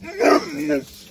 What?